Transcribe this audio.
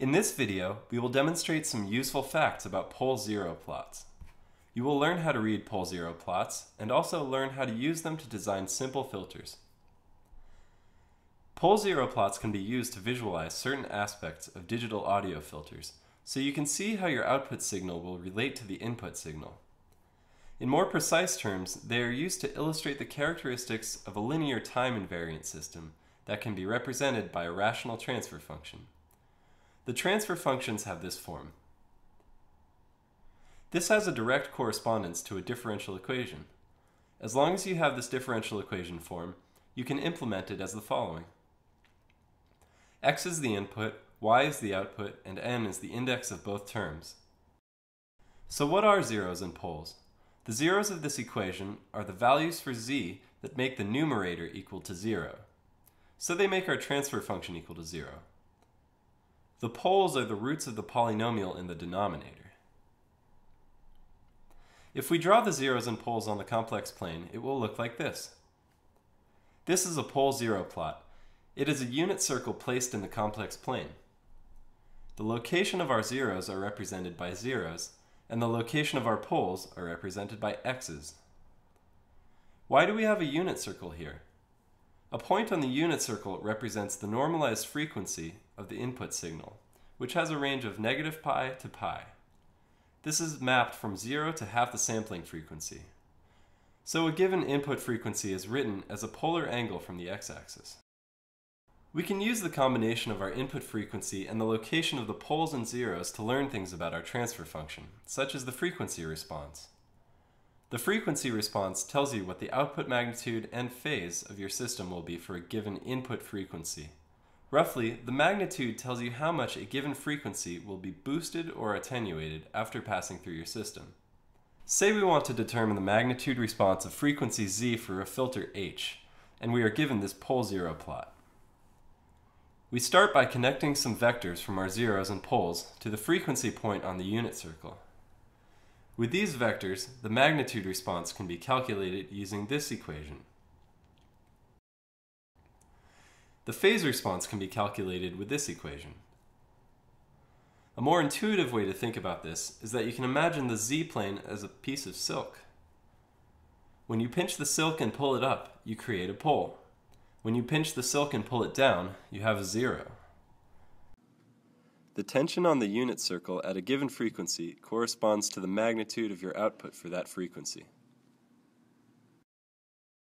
In this video, we will demonstrate some useful facts about pole zero plots. You will learn how to read pole zero plots and also learn how to use them to design simple filters. Pole zero plots can be used to visualize certain aspects of digital audio filters, so you can see how your output signal will relate to the input signal. In more precise terms, they are used to illustrate the characteristics of a linear time invariant system that can be represented by a rational transfer function. The transfer functions have this form. This has a direct correspondence to a differential equation. As long as you have this differential equation form, you can implement it as the following. x is the input, y is the output, and n is the index of both terms. So what are zeros and poles? The zeros of this equation are the values for z that make the numerator equal to 0. So they make our transfer function equal to 0. The poles are the roots of the polynomial in the denominator. If we draw the zeros and poles on the complex plane, it will look like this. This is a pole zero plot. It is a unit circle placed in the complex plane. The location of our zeros are represented by zeros, and the location of our poles are represented by x's. Why do we have a unit circle here? A point on the unit circle represents the normalized frequency of the input signal, which has a range of negative pi to pi. This is mapped from 0 to half the sampling frequency. So a given input frequency is written as a polar angle from the x-axis. We can use the combination of our input frequency and the location of the poles and zeros to learn things about our transfer function, such as the frequency response. The frequency response tells you what the output magnitude and phase of your system will be for a given input frequency. Roughly, the magnitude tells you how much a given frequency will be boosted or attenuated after passing through your system. Say we want to determine the magnitude response of frequency z for a filter h, and we are given this pole zero plot. We start by connecting some vectors from our zeros and poles to the frequency point on the unit circle. With these vectors, the magnitude response can be calculated using this equation. The phase response can be calculated with this equation. A more intuitive way to think about this is that you can imagine the z-plane as a piece of silk. When you pinch the silk and pull it up, you create a pole. When you pinch the silk and pull it down, you have a zero. The tension on the unit circle at a given frequency corresponds to the magnitude of your output for that frequency.